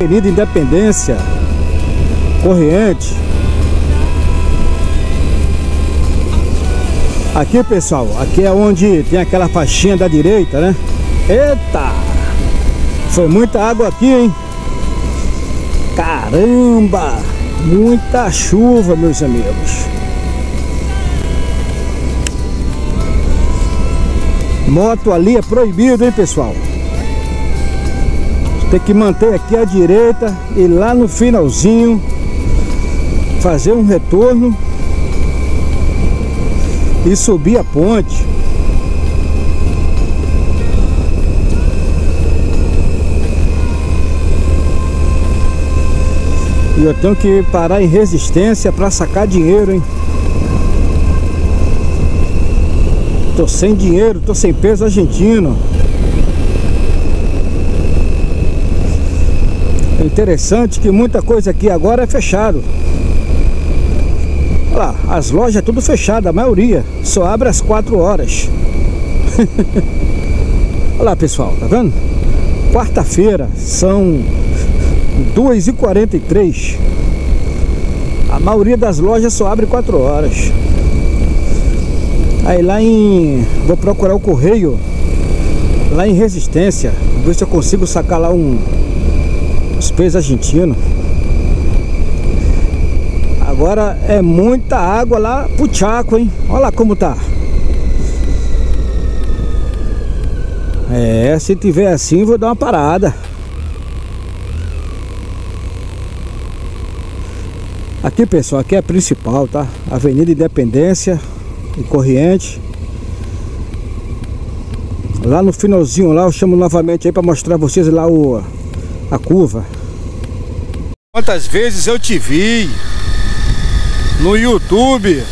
Avenida Independência, Corriente. Aqui, pessoal, aqui é onde tem aquela faixinha da direita, né? Eita! Foi muita água aqui, hein? Caramba! Muita chuva, meus amigos. Moto ali é proibido, hein, pessoal? Tem que manter aqui à direita e lá no finalzinho fazer um retorno e subir a ponte. E eu tenho que parar em resistência para sacar dinheiro, hein? Tô sem dinheiro, tô sem peso argentino. É interessante que muita coisa aqui agora é fechado. Olha lá, as lojas é tudo fechado, a maioria. Só abre às 4 horas. Olha lá, pessoal, tá vendo? Quarta-feira, são 2h43. A maioria das lojas só abre 4 horas. Aí lá em. Vou procurar o correio. Lá em Resistência. Ver se eu consigo sacar lá um. Os pesos argentinos. Agora é muita água lá pro Chaco, hein? Olha lá como tá. É, se tiver assim, vou dar uma parada. Aqui, pessoal, aqui é a principal, tá? Avenida Independência e Corriente. Lá no finalzinho lá, eu chamo novamente aí para mostrar vocês lá o a curva. Quantas vezes eu te vi no YouTube.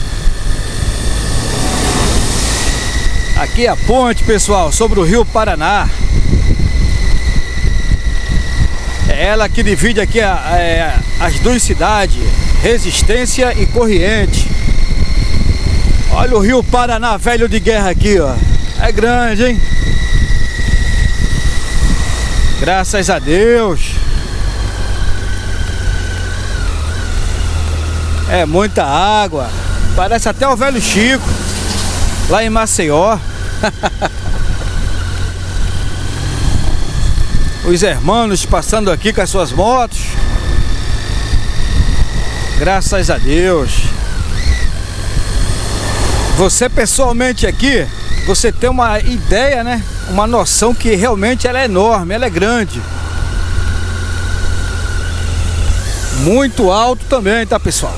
Aqui é a ponte, pessoal, sobre o Rio Paraná. É ela que divide aqui a, é, as duas cidades, Resistência e Corriente. Olha o Rio Paraná velho de guerra aqui, ó. É grande, hein? Graças a Deus. É muita água. Parece até o velho Chico. Lá em Maceió. Os hermanos passando aqui com as suas motos. Graças a Deus. Você pessoalmente aqui, você tem uma ideia, né? Uma noção que realmente ela é enorme, ela é grande. Muito alto também, tá pessoal?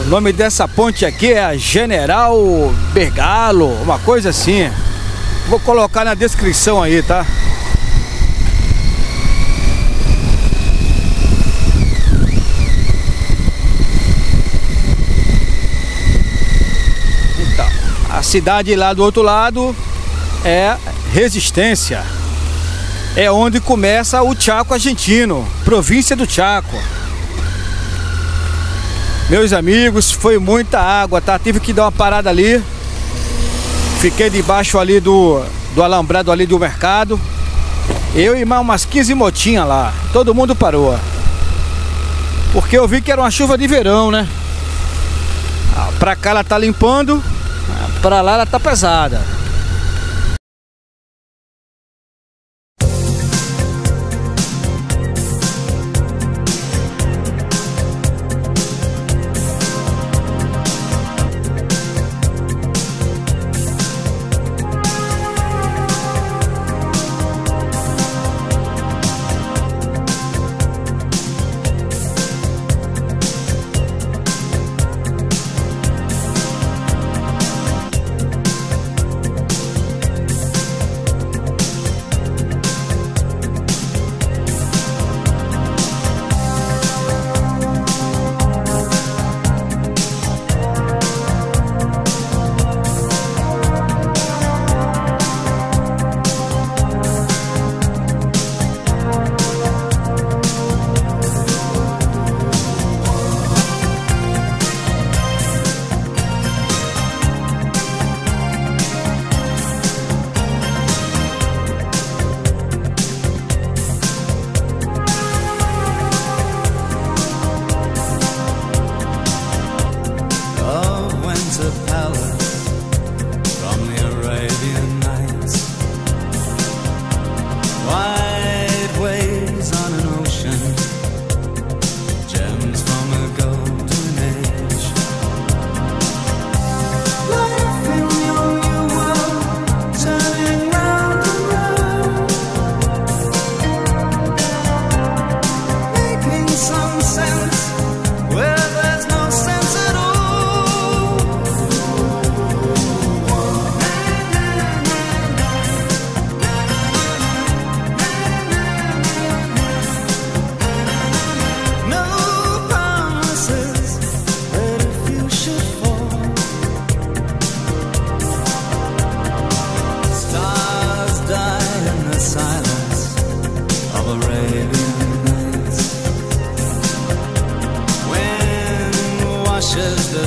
O nome dessa ponte aqui é a General Bergalo, uma coisa assim. Vou colocar na descrição aí, tá? Então, a cidade lá do outro lado é Resistência. É onde começa o Chaco argentino, província do Chaco. Meus amigos, foi muita água, tá? Tive que dar uma parada ali. Fiquei debaixo ali do, do alambrado ali do mercado. Eu e mais umas 15 motinhas lá. Todo mundo parou. Porque eu vi que era uma chuva de verão, né? Ah, pra cá ela tá limpando, pra lá ela tá pesada.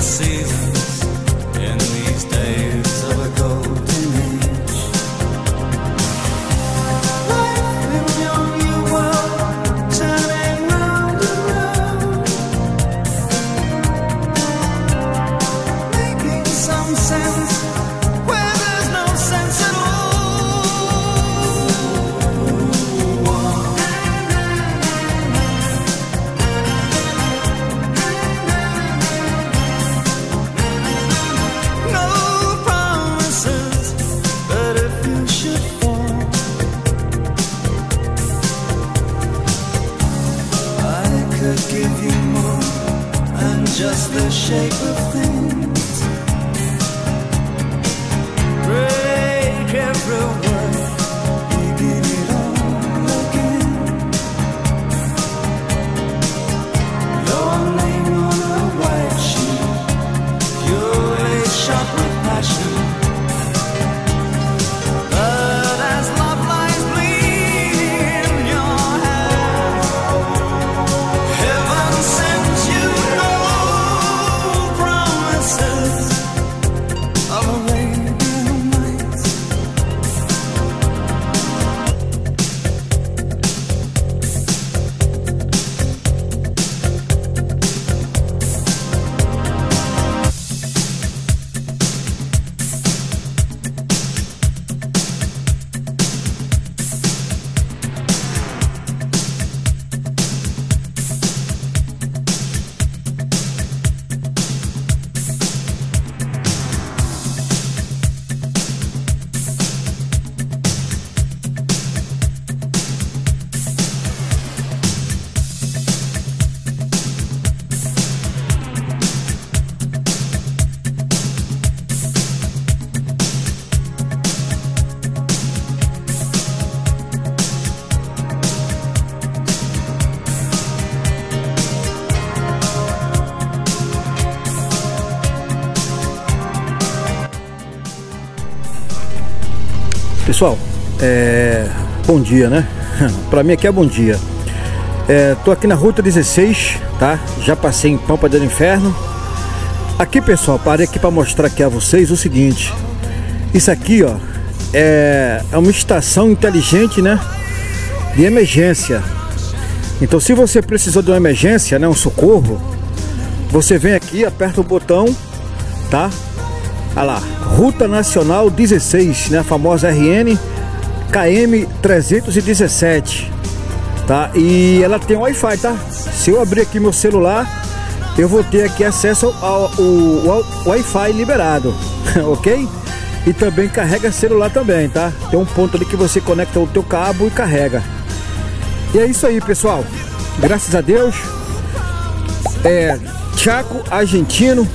se baixo. Pessoal, é... bom dia, né? Para mim aqui é bom dia. É, tô aqui na Ruta 16, tá? Já passei em Pampa do Inferno. Aqui, pessoal, parei aqui para mostrar aqui a vocês o seguinte. Isso aqui, ó, é, é uma estação inteligente, né? De emergência. Então, se você precisou de uma emergência, né, um socorro, você vem aqui, aperta o botão, tá? Olha lá, Ruta Nacional 16, né, a famosa RN KM 317, tá? E ela tem Wi-Fi, tá? Se eu abrir aqui meu celular, eu vou ter aqui acesso ao, ao, ao Wi-Fi liberado, ok? E também carrega celular também, tá? Tem um ponto ali que você conecta o teu cabo e carrega. E é isso aí, pessoal. Graças a Deus. É Chaco, argentino.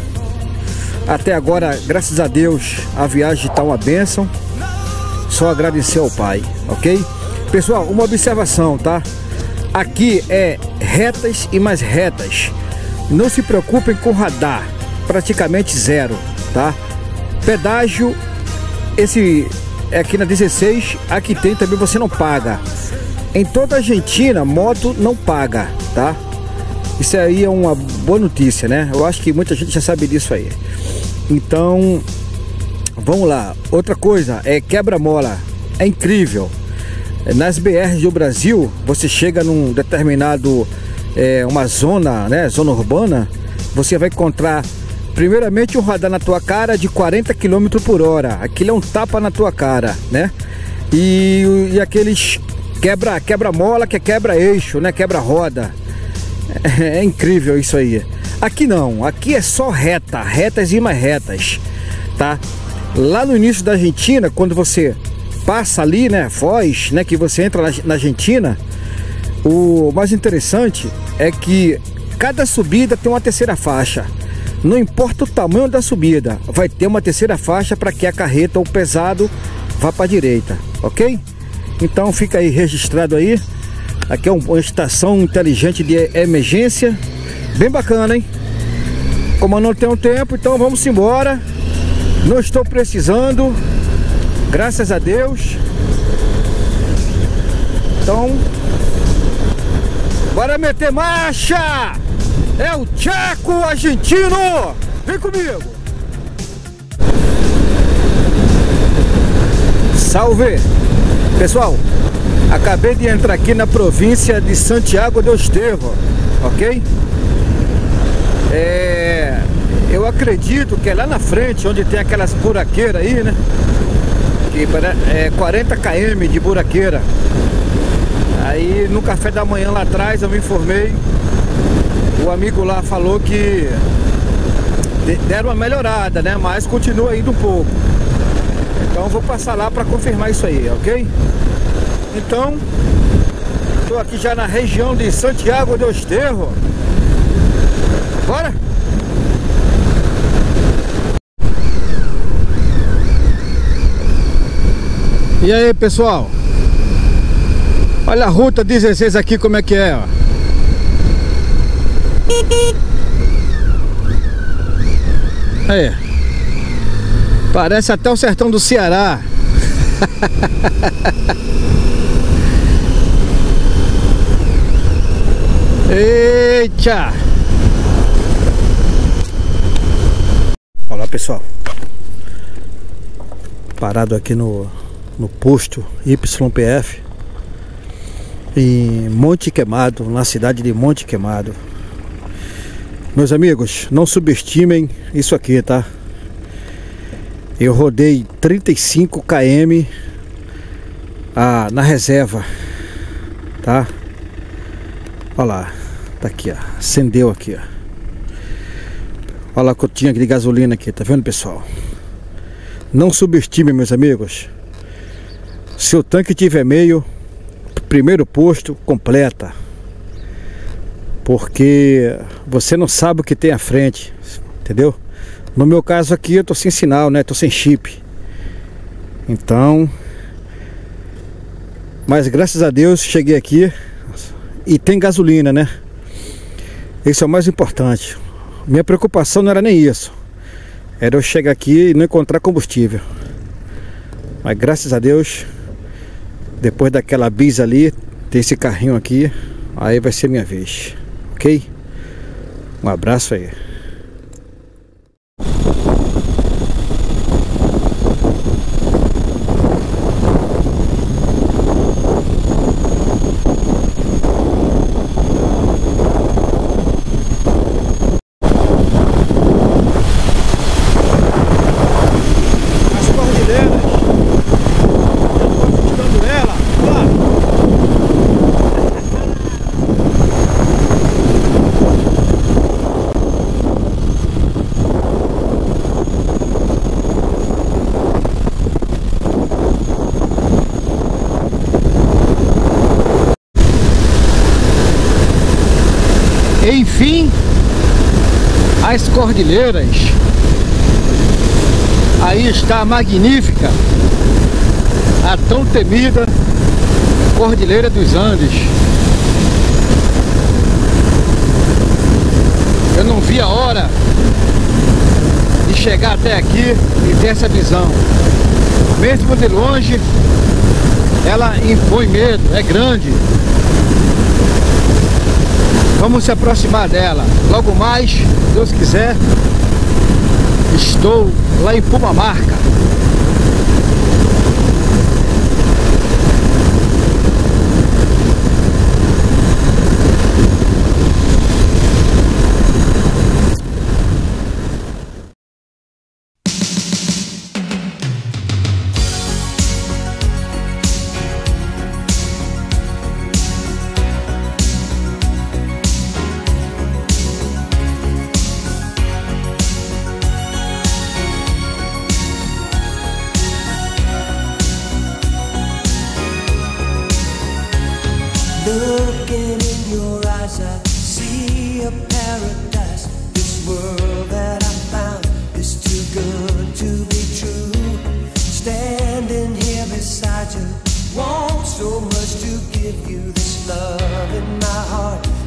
Até agora, graças a Deus, a viagem está uma bênção. Só agradecer ao Pai, ok? Pessoal, uma observação, tá? Aqui é retas e mais retas. Não se preocupem com radar, praticamente zero, tá? Pedágio, esse é aqui na 16, aqui tem também você não paga. Em toda a Argentina, moto não paga, tá? Isso aí é uma boa notícia, né? Eu acho que muita gente já sabe disso aí. Então, vamos lá. Outra coisa é quebra-mola. É incrível. Nas BRs do Brasil, você chega num determinado é, uma zona, né, zona urbana, você vai encontrar primeiramente um radar na tua cara de 40 km por hora. Aquilo é um tapa na tua cara, né? E, e aqueles quebra quebra mola que é quebra eixo, né? Quebra roda. É, é incrível isso aí. Aqui não, aqui é só reta, retas e mais retas, tá? Lá no início da Argentina, quando você passa ali, né, Foz, né, que você entra na, na Argentina, o mais interessante é que cada subida tem uma terceira faixa. Não importa o tamanho da subida, vai ter uma terceira faixa para que a carreta ou pesado vá para a direita, ok? Então fica aí registrado aí. Aqui é uma estação inteligente de emergência. Bem bacana, hein? Como eu não tenho tempo, então vamos embora. Não estou precisando. Graças a Deus. Então, bora meter marcha! É o Chaco argentino! Vem comigo! Salve! Pessoal, acabei de entrar aqui na província de Santiago de Osterro, ok? É, eu acredito que é lá na frente, onde tem aquelas buraqueiras aí, né? Que é 40 km de buraqueira. Aí no café da manhã lá atrás eu me informei. O amigo lá falou que deram uma melhorada, né? Mas continua ainda um pouco. Então vou passar lá para confirmar isso aí, ok? Então, estou aqui já na região de Santiago de Osterro. Bora? E aí, pessoal? Olha a ruta 16 aqui como é que é, ó. Aí. Parece até o sertão do Ceará. Eita! Olá pessoal, parado aqui no, no posto YPF em Monte Queimado, na cidade de Monte Queimado. Meus amigos, não subestimem isso aqui, tá? Eu rodei 35 km ah, na reserva, tá? Olha lá, tá aqui, ó. Acendeu aqui, ó. Olha a cotinha de gasolina aqui, tá vendo, pessoal? Não subestime, meus amigos. Se o tanque tiver meio, primeiro posto, completa. Porque você não sabe o que tem à frente, entendeu? No meu caso aqui eu tô sem sinal, né? Tô sem chip. Então, mas graças a Deus cheguei aqui e tem gasolina, né? Isso é o mais importante. Minha preocupação não era nem isso. Era eu chegar aqui e não encontrar combustível. Mas graças a Deus, depois daquela bis ali, tem esse carrinho aqui, aí vai ser minha vez. Ok? Um abraço aí. Enfim, as cordilheiras. Aí está a magnífica, a tão temida Cordilheira dos Andes. Eu não vi a hora de chegar até aqui e ter essa visão. Mesmo de longe, ela impõe medo, é grande. Vamos se aproximar dela. Logo mais, Deus quiser, estou lá em Pumamarca. so much to give you this love in my heart.